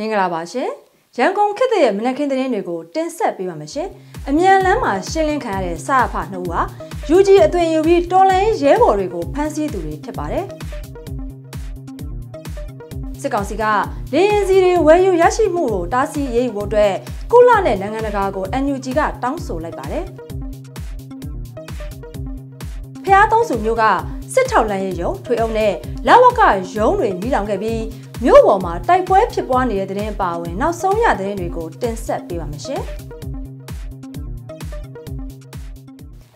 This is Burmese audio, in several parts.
မင်္ဂလာပါရှင်ရန်ကုန်ခေတ်ရဲ့မနက်ခင်းသတင်းတွေကိုတင်ဆက်ပေးပါမယ်ရှင်အမြန်လမ်းမှာရှင်းလင်းခံရတဲ့စအဖနှုတ်ဟာ UG အသွင်ယူပြီးတော်လိုင်းရဲဘော်တွေကိုဖမ်းဆီးသူတွေဖြစ်ပါတယ်စစ်ကောင်စီကလေရင်စီတွေဝယ်ယူရရှိမှုကိုတားဆီးရေးယူဖို့အတွက်ကုလနဲ့နိုင်ငံတကာကို NUG ကတောင်းဆိုလိုက်ပါတယ်ဖျားသုံးစုမျိုးက စစ်ထောက်လန်းရေးရုံထွေအောင်နဲ့လဝကရုံးတွေမိလောင်ခဲ့ပြီးမြို့ပေါ်မှာတိုက်ပွဲဖြစ်ပွားနေတဲ့တဲ့ရင်ပါဝင်နောက်ဆုံးရတဲ့ရင်တွေကိုတင်ဆက်ပေးပါမယ်ရှင်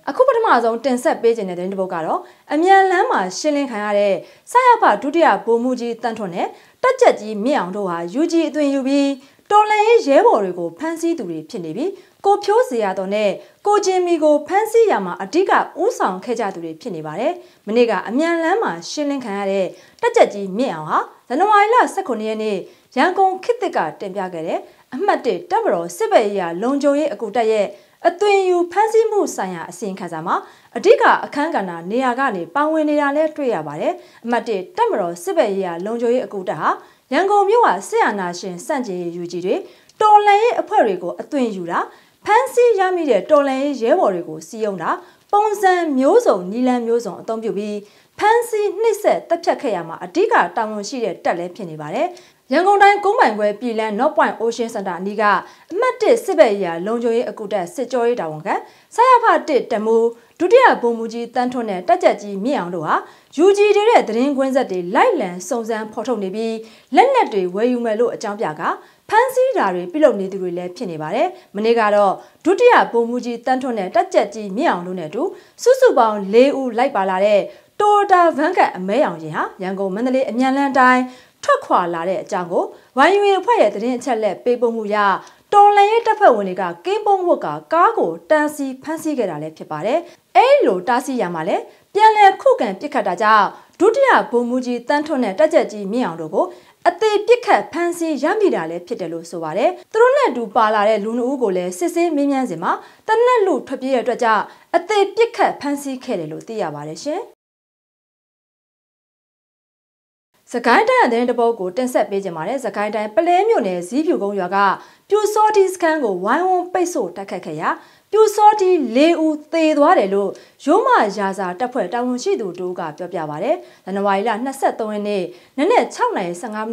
အခုပထမဆုံးတင်ဆက်ပေးခြင်းတဲ့တဲ့ရင်တစ်ပုဒ်ကတော့အမြန်လမ်းမှာရှင်းလင်းခံရတဲ့ဆရာဖဒုတိယဗိုလ်မှူးကြီးတန်းထွန်းနဲ့တက်ကြက်ကြီးမြင့်အောင်တို့ဟာ UG အသွင်ယူပြီးတော်လန်ရေးရဲဘော်တွေကိုဖမ်းဆီးသူတွေဖြစ်နေပြီး ကိုဖြိုးစရာတော်နဲ့ကိုချင်းမီကိုဖမ်းဆီးရမှာအဓိကဥဆောင်ခဲ့ကြသူတွေဖြစ်နေပါတယ်။မနေ့ကအမြန်လန်းမှာရှင်းလင်းခံရတဲ့တက်ကြက်ကြီးမြင့်အောင်ဟာဇန်နဝါရီလ18ရက်နေ့ရန်ကုန်ခေတ်သစ်ကတင်ပြခဲ့တဲ့အမှတ်1တပ်မတော်စစ်ဘက်ရေးရာလုံခြုံရေးအကူတက်ရဲ့အသွင်ယူဖမ်းဆီးမှုဆိုင်ရာအစီရင်ခံစာမှာအဓိကအခန်းကဏ္ဍနေရာကနေပါဝင်နေတာလည်းတွေ့ရပါတယ်။အမှတ်1တပ်မတော်စစ်ဘက်ရေးရာလုံခြုံရေးအကူတက်ဟာရန်ကုန်မြို့ဟာဆရာနာရှင်စန့်ကျင်ရေးယူကြီးတွေတော်လှန်ရေးအဖွဲ့တွေကိုအသွင်ယူတာ ဖမ်းဆီးရမိတဲ့တော်လှန်ရေးရဲဘော်တွေကိုစီယုံတာပုံစံမျိုးစုံနီလန်မျိုးစုံအသုံးပြုပြီးဖမ်းဆီးနှိပ်စက်တပ်ဖြတ်ခဲ့ရမှာအဓိကတာဝန်ရှိတဲ့တပ်လည်းဖြစ်နေပါတယ်။ရန်ကုန်တိုင်းကုန်းပိုင်ခွဲပြည်လန်း North Point Ocean Center အနီးကအမှတ်1စစ်ဘက်ရာလုံခြုံရေးအကူတက်စစ်ကြောရေးတာဝန်ခံဆရာဖ1တမူဒုတိယဗိုလ်မှူးကြီးတန်းထွန်းနဲ့တက်ကြက်ကြီးမြင့်အောင်တို့ဟာ UG တွေရဲ့သတင်းကွင်းဆက်တွေလိုက်လံစုံစမ်းဖော်ထုတ်နေပြီးလက်နက်တွေဝယ်ယူမယ်လို့အကြောင်းပြကဖမ်းဆီးတာတွေပြုလုပ်နေသူတွေလည်းဖြစ်နေပါတယ်။မနေ့ကတော့ဒုတိယဗိုလ်မှူးကြီးတန်းထွန်းနဲ့တက်ကြက်ကြီးမြင့်အောင်တို့နဲ့တူစုစုပေါင်း၄ဦးလိုက်ပါလာတဲ့တိုတာဗန်ကအမဲအောင်ရင်ဟာရန်ကုန်မန္တလေးအမြန်လန်းတိုင်းထွက်ခွာလာတဲ့အကြောင်းကိုဝိုင်းယူအဖွဲ့ရဲ့သတင်းအချက်လက်ပေးပို့မှုရတော်လန်ရေးတပ်ဖွဲ့ဝင်တွေကကင်းပုံးဝတ်ကကားကိုတန်းစီဖမ်းဆီးခဲ့တာလည်းဖြစ်ပါတယ်။ အဲဒီလိုတားဆီးရမှာလဲပြန်လည်ခုခံပစ်ခတ်တာကြောင့်ဒုတိယဗိုလ်မှူးကြီးတန်းထွန်းနဲ့တက်ကြက်ကြီးမြင့်အောင်တို့ကိုအသေးပစ်ခတ်ဖမ်းဆီးရမိတာလည်းဖြစ်တယ်လို့ဆိုပါတယ်။သူတို့နဲ့တူပါလာတဲ့လူနှုတ်ကိုလည်းစစ်ဆေးမင်းမြန်းစင်မှာတနက်လူထွက်ပြေးရတဲ့အတွက်ကြောင့်အသေးပစ်ခတ်ဖမ်းဆီးခဲ့တယ်လို့သိရပါတယ်ရှင်။ စကိုင်းတိုင်းအတဲ့တပုတ်ကိုတင်ဆက်ပေးကြပါတယ်စကိုင်းတိုင်းပလဲမြို့နယ်ဇီးဖြူကုန်းရွာကပြူစောတီစကန်ကိုဝိုင်းဝန်းပိတ်ဆို့တိုက်ခတ်ခဲ့ရာပြူစောတီ၄ဦးသေသွားတယ်လို့ရုံးမရာဇာတပ်ဖွဲ့တာဝန်ရှိသူတို့ကပြောပြပါဗျ။ဇန်နဝါရီလ23ရက်နေ့နနက်6:15မိ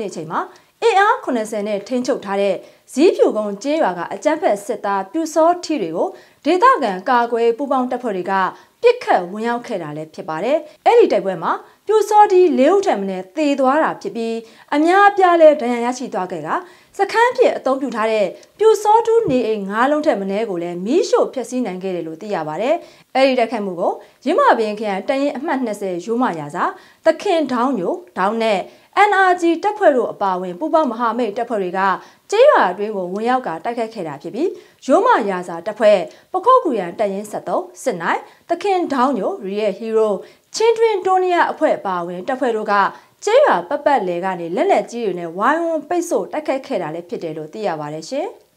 နစ်အချိန်မှာအင်အား80နဲ့ထိန်းချုပ်ထားတဲ့ဇီးဖြူကုန်းကျေးရွာကအကြမ်းဖက်စစ်သားပြူစောထီတွေကိုဒေသခံကာကွယ်ပူးပေါင်းတပ်ဖွဲ့တွေက ပြစ်ခတ်ဝင်ရောက်ခဲ့တာလည်းဖြစ်ပါတယ်။အဲ့ဒီတိုက်ပွဲမှာပြူစောတီ၄ဦးထံမှနဲ့သေသွားတာဖြစ်ပြီးအများအပြားလဲဒဏ်ရာရရှိသွားခဲ့ကစခန်းဖြစ်အသုံးပြုထားတဲ့ပြူစောတူးနေအိမ်၅လုံးထက်မနည်းကိုလည်းမီးရှို့ဖျက်ဆီးနိုင်ခဲ့တယ်လို့သိရပါတယ်။အဲဒီတိုက်ခတ်မှုကိုရင်းမပင်ခရိုင်တရင်အမှတ်20ရိုးမရာစာသခင်ဒေါင်းညိုဒေါင်းနဲ့ NRG တပ်ဖွဲ့တို့အပါအဝင်ပူးပေါင်းမဟာမိတ်တပ်ဖွဲ့တွေကကျေးရွာအတွင်းကိုဝင်ရောက်ကတိုက်ခိုက်ခဲ့တာဖြစ်ပြီးရိုးမရာစာတပ်ဖွဲ့ပခုတ်ကူရန်တပ်ရင်း73စစ်နိုင်သခင်ဒေါင်းညိုရီရဲ့ဟီးရိုးချင်းတွင်တိုးနီယာအဖွဲ့အပါအဝင်တပ်ဖွဲ့တို့ကကျေးရွာပတ်ပတ်လဲကနေလက်လက်ကြီးတွေနဲ့ဝိုင်းဝန်းပိတ်ဆို့တိုက်ခိုက်ခဲ့တာလည်းဖြစ်တယ်လို့သိရပါတယ်ရှင်။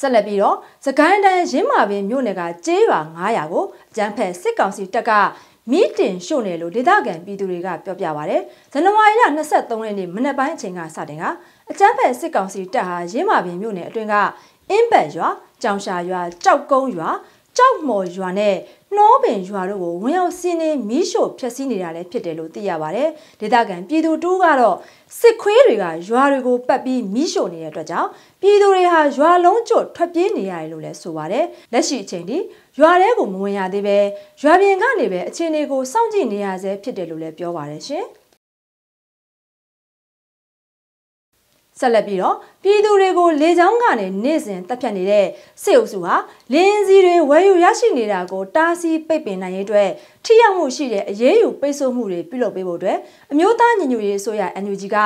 ဆက်လက်ပြီးတော့စကိုင်းတိုင်းရင်းမာပင်မြို့နယ်ကကျေးရွာ900ကိုအကြမ်းဖက်စစ်ကောင်စီတပ်ကမီးတင်ရှို့နေလို့ဒေသခံပြည်သူတွေကပြောပြပါဗျ။ဇန်နဝါရီလ23ရက်နေ့မနက်ပိုင်းအချိန်ကစတင်ကအကြမ်းဖက်စစ်ကောင်စီတပ်ဟာရင်းမာပင်မြို့နယ်အတွင်းကအင်းပတ်ရွာကြောင်ရှာရွာကြောက်ကုန်းရွာကြောက်မော်ရွာနဲ့ နှောပင်ရွာတို့ကိုဝင်ရောက်စီးနှင်းမီးရှို့ဖျက်ဆီးနေတာလည်းဖြစ်တယ်လို့သိရပါတယ်။ဒေသခံပြည်သူတူးကတော့စစ်ခွေးတွေကရွာတွေကိုပတ်ပြီးမီးရှို့နေတဲ့အတွက်ကြောင့်ပြည်သူတွေဟာရွာလုံးကျွတ်ထွက်ပြေးနေရတယ်လို့လည်းဆိုပါတယ်။လက်ရှိအချိန်ထိရွာထဲကိုမဝင်ရသေးပဲရွာပြင်ကနေပဲအခြေအနေကိုစောင့်ကြည့်နေရဆဲဖြစ်တယ်လို့လည်းပြောပါတယ်ရှင်။ ဆက်လက်ပြီးတော့ပြည်သူတွေကိုလေကြောင်းကနေနေ့စဉ်တပ်ဖြတ်နေတဲ့စစ်အုပ်စုဟာလင်းစီတွေဝယ်ယူရရှိနေတာကိုတားဆီးပိတ်ပင်နိုင်ရေးအတွက်ထိရောက်မှုရှိတဲ့အရေးယူပိတ်ဆို့မှုတွေပြုလုပ်ပေးဖို့အတွက်အမျိုးသားညီညွတ်ရေးအစိုးရ NUG က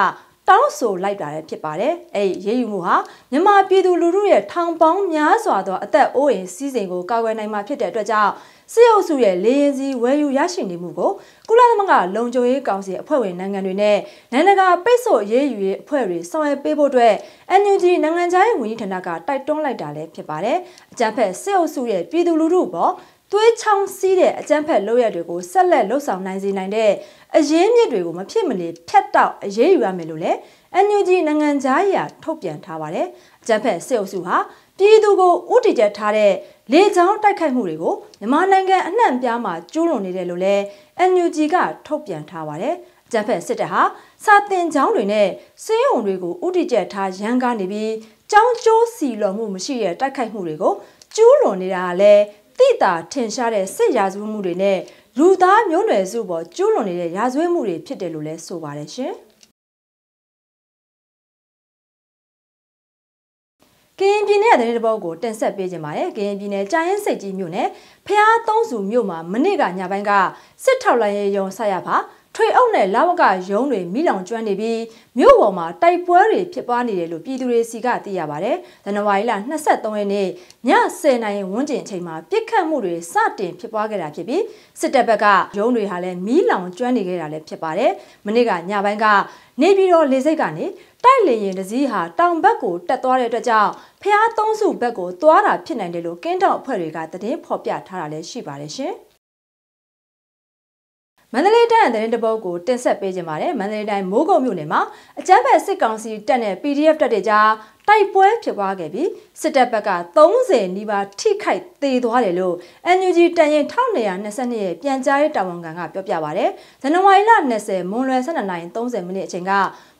တောင်းဆိုလိုက်တာလည်းဖြစ်ပါတယ်။အဲ့ဒီရေးယူမှုဟာမြန်မာပြည်သူလူထုရဲ့ထောင်ပေါင်းများစွာသောအသက်အိုးအိမ်စီးစိမ်ကိုကာကွယ်နိုင်မှာဖြစ်တဲ့အတွက်ကြောင့် စစ်အုပ်စုရဲ့လေရင်စီဝယ်ယူရရှိနေမှုကိုကုလသမဂ္ဂလုံခြုံရေးကောင်စီအဖွဲ့ဝင်နိုင်ငံတွေနဲ့နိုင်ငံတကာပိတ်ဆို့ရေးယူရေးအဖွဲ့တွေဆောင်ရွက်ပေးဖို့အတွက် NUG နိုင်ငံခြားရေးဝန်ကြီးဌာနကတိုက်တွန်းလိုက်တာလည်းဖြစ်ပါတယ်။အကြံဖက်စစ်အုပ်စုရဲ့ပြည်သူလူထုပေါ်သွေးချောင်းစီးတဲ့အကြမ်းဖက်လုပ်ရက်တွေကိုဆက်လက်လှုပ်ဆောင်နိုင်စေနိုင်တဲ့အရင်းမြစ်တွေကိုမဖြစ်မနေဖြတ်တောက်အရေးယူရမယ်လို့လည်း NUG နိုင်ငံသားကြီးကထုတ်ပြန်ထားပါတယ်။အကြမ်းဖက်စစ်အုပ်စုဟာပြည်သူကိုဥတီချက်ထားတဲ့ လေကြောင်းတိုက်ခိုက်မှုတွေကိုမြန်မာနိုင်ငံအနှံ့ပြားမှာကျူးလွန်နေတယ်လို့လည်း NUG ကထုတ်ပြန်ထားပါတယ်။ကျန်းဖက်စစ်တပ်ဟာစာတင်ကျောင်းတွေနဲ့စေယုံတွေကိုဥတီကျက်ထားရန်ကားနေပြီးကျောင်းကျိုးစီလော်မှုမရှိတဲ့တိုက်ခိုက်မှုတွေကိုကျူးလွန်နေတာကလည်းတိတာထင်ရှားတဲ့စစ်ရာဇဝတ်မှုတွေနဲ့လူသားမျိုးနွယ်စုပေါ်ကျူးလွန်နေတဲ့ရာဇဝတ်မှုတွေဖြစ်တယ်လို့လည်းဆိုပါတယ်ရှင်။ ပြည်နယ်တဲ့တဲ့ဘောကိုတင်ဆက်ပေးခြင်းပါတယ်။ကရင်ပြည်နယ်ကြာရင်စိတ်ကြီးမြို့နယ်ဖျားသုံးစုမြို့မှာမနေ့ကညပိုင်းကစစ်ထောက်လိုင်းရဲရုံဆက်ရပါထွေအုပ်နဲ့လာဝကရုံးတွေမိလောင်ကျွမ်းနေပြီးမြို့ပေါ်မှာတိုက်ပွဲတွေဖြစ်ပွားနေတယ်လို့ပြည်သူတွေစီကသိရပါတယ်။ဇန်နဝါရီလ23ရက်နေ့ည10:00နာရီဝန်းကျင်အချိန်မှာပြစ်ခတ်မှုတွေစတင်ဖြစ်ပွားခဲ့တာဖြစ်ပြီးစစ်တပ်ဘက်ကရုံးတွေဟာလည်းမိလောင်ကျွမ်းနေခဲ့တာလည်းဖြစ်ပါတယ်။မနေ့ကညပိုင်းကနေပြည်တော်လေစိတ်ကနေ တိုက်လေရင်တစည်းဟာတောင်ဘက်ကိုတက်သွားတဲ့အတွက်ကြောင့်ဖျားသုံးစုဘက်ကိုသွားတာဖြစ်နိုင်တယ်လို့ကင်းတောင်အဖွဲ့တွေကသတင်းဖော်ပြထားတာလည်းရှိပါတယ်ရှင်။ မန္တလေးတိုင်းသတင်းတပုတ်ကိုတင်ဆက်ပေးကြပါမယ်။မန္တလေးတိုင်းမိုးကုတ်မြို့နယ်မှာအကြမ်းဖက်စစ်ကောင်စီတပ်နဲ့ PDF တပ်တွေကြားတိုက်ပွဲဖြစ်ပွားခဲ့ပြီးစစ်တပ်ဘက်က30နီးပါးထိခိုက်သေသွားတယ်လို့ NUG တန်ရင်1222ရဲ့ပြန်ကြားရေးတာဝန်ခံကပြောပြပါဗျ။ဇန်နဝါရီလ20မွန်လွယ်12:30မိနစ်အချိန်က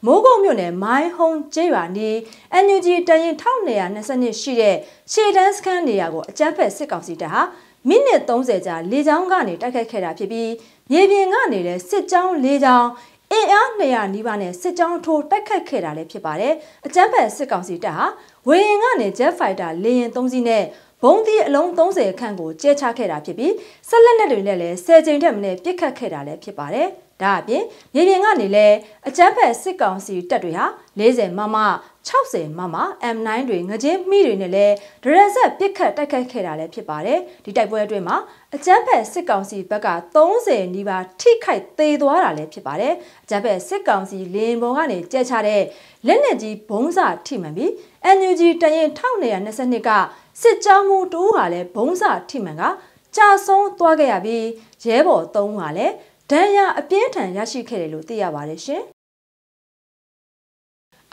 မိုးကုတ်မြို့နယ်မိုင်းဟုံးကျေးရွာနီး NUG တန်ရင်1222ရှိတဲ့ရှေ့တန်းစခန်းနေရာကိုအကြမ်းဖက်စစ်ကောင်စီတပ်ဟာ မိနစ်30ကြာလေကြောင်းကနေတိုက်ခိုက်ခဲ့တာဖြစ်ပြီးမြေပြင်ကနေလည်းစစ်ကြောင်း၄ကြောင်းအင်အား200နီးပါးနဲ့စစ်ကြောင်းထိုးတိုက်ခိုက်ခဲ့တာလည်းဖြစ်ပါတယ်။အကြမ်းဖက်စစ်ကောင်စီတပ်ဟာဝေရင်ကနေ Jet Fighter လေယာဉ်3စီးနဲ့ဘုံသီးအလုံး30ခန့်ကိုကျဲချခဲ့တာဖြစ်ပြီးဆက်လက်နဲ့တွေနဲ့လည်း10ကြိမ်ထက်မနည်းပစ်ခတ်ခဲ့တာလည်းဖြစ်ပါတယ်။ ဒါအပြင်မြေပြင်ကနေလည်းအကြမ်းဖက်စစ်ကောင်စီတပ်တွေဟာ40မမ60မမ M9 တွေငကြင်းမိတွေနဲ့လည်းဒရက်ဆက်ပစ်ခတ်တိုက်ခိုက်ခဲ့တာလည်းဖြစ်ပါတယ်ဒီတိုက်ပွဲအတွင်းမှာအကြမ်းဖက်စစ်ကောင်စီဘက်က30နီးပါးထိခိုက်သေးသွားတာလည်းဖြစ်ပါတယ်အကြမ်းဖက်စစ်ကောင်စီလင်းပေါ်ကနေကြက်ချတဲ့လက်နက်ကြီးဘုံးစာထိမှန်ပြီး NUG တရင်1922ကစစ်ကြောင်းမှုတူဟာလည်းဘုံးစာထိမှန်ကကြာဆုံးသွားခဲ့ရပြီးရဲဘော်3ဟာလည်း ဒဏ်ရာအပြင်းထန်ရရှိခဲ့တယ်လို့သိရပါတယ်ရှင်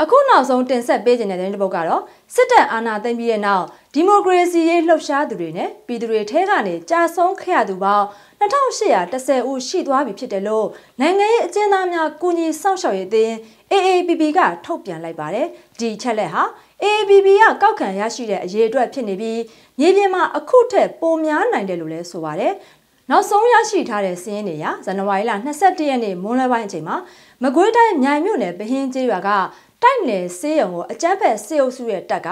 အခုနောက်ဆုံးတင်ဆက်ပေးခြင်းတဲ့တဲ့ပုတ်ကတော့စစ်တပ်အာဏာသိမ်းပြီးတဲ့နောက်ဒီမိုကရေစီရေးလှုပ်ရှားသူတွေနဲ့ပြည်သူတွေထဲကနေကြာဆုံးခဲ့ရသူပေါင်း2810ဦးရှိသွားပြီဖြစ်တယ်လို့နိုင်ငံရေးအကျဉ်းသားများကုညီစောင့်ရှောက်ရေးအသင်း AAPP ကထုတ်ပြန်လိုက်ပါတယ်ဒီချက်လက်ဟာ AAPP ကကောက်ခံရရှိတဲ့အရေးအတွက်ဖြစ်နေပြီးမြေပြင်မှာအခုထက်ပိုများနိုင်တယ်လို့လည်းဆိုပါတယ် နောက်ဆုံးရရှိထားတဲ့စီးရင်တွေရဇန်နဝါရီလ22ရက်နေ့မွန်းလွဲပိုင်းအချိန်မှာမကွေးတိုင်းမြိုင်မြို့နယ်ပဟင်းကျေးရွာကတိုက်နယ်စေးရုံကိုအကြမ်းဖက်စေအုပ်စုရဲ့တပ်က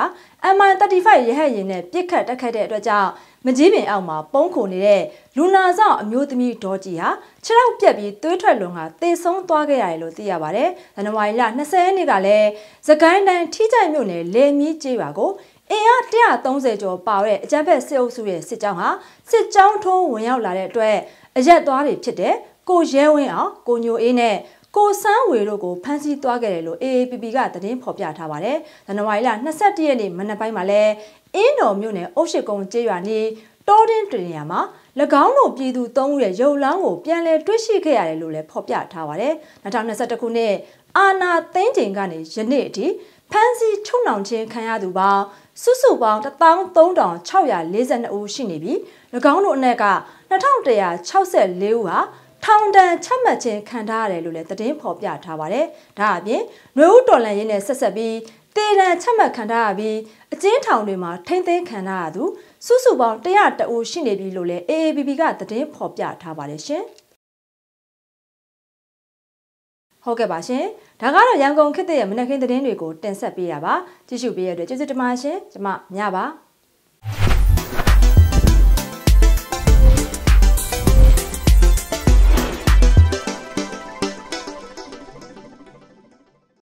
MI35 ရဟတ်ယာဉ်နဲ့ပစ်ခတ်တိုက်ခိုက်တဲ့အတွက်ကြောင့်မကြီးပင်အောက်မှာပုံခုနေတဲ့လူနာဆောင်အမျိုးသမီးဒေါ်ကြီးဟာခြေထောက်ပြက်ပြီးသွေးထွက်လွန်ကသေဆုံးသွားခဲ့ရတယ်လို့သိရပါတယ်။ဇန်နဝါရီလ20ရက်နေ့ကလည်းသကိုင်းတိုင်းထိကြိုက်မြို့နယ်လေမီကျေးရွာကို အင်အား130ကျော်ပါတဲ့အကြမ်းဖက်စစ်အုပ်စုရဲ့စစ်ကြောင်းဟာစစ်ကြောင်းထိုးဝင်ရောက်လာတဲ့အတွက်အရက်သွားတွေဖြစ်တဲ့ကိုရဲဝင်းအောင်ကိုညိုအေးနဲ့ကိုစန်းဝေတို့ကိုဖမ်းဆီးသွားခဲ့တယ်လို့ AAPP ကသတင်းဖော်ပြထားပါတယ်။ဇန်နဝါရီလ22ရက်နေ့မနက်ပိုင်းမှာလဲအင်းတော်မြို့နယ်အုတ်ရှိကုန်းကျေးရွာနီးတောတင်းတွင်နေရာမှာ၎င်းတို့ပြည်သူ၃ဦးရဲ့ရုပ်လောင်းကိုပြန်လည်တွေ့ရှိခဲ့ရတယ်လို့လည်းဖော်ပြထားပါတယ်။2021ခုနှစ်အာနာသိန်းချိန်ကနေယနေ့အထိဖမ်းဆီးချုပ်နှောင်ခြင်းခံရသူပေါင်း စုစုပေါင်း13642ဦးရှိနေပြီး၎င်းတို့အနက်က2164ဦးဟာထောင်ဒဏ်ချမှတ်ခြင်းခံထားရတယ်လို့လည်းသတင်းဖော်ပြထားပါတယ်။ဒါအပြင်နှွေဦးတော်လန်ရေးနဲ့ဆက်ဆက်ပြီးတေဒဏ်ချမှတ်ခံထားရပြီးအကျဉ်းထောင်တွေမှာထိမ့်သိမ်းခံထားရသူစုစုပေါင်း100တအူရှိနေပြီလို့လည်း AABB ကသတင်းဖော်ပြထားပါတယ်ရှင်။ ဟုတ်ကဲ့ပါရှင်။ဒါကတော့ရန်ကုန်ခေတ်ရဲ့မနက်ခင်းသတင်းတွေကိုတင်ဆက်ပေးတာပါ။ကြည့်ရှုပေးရတဲ့ကျေးဇူးတင်ပါရှင်။ကျွန်မညပါ။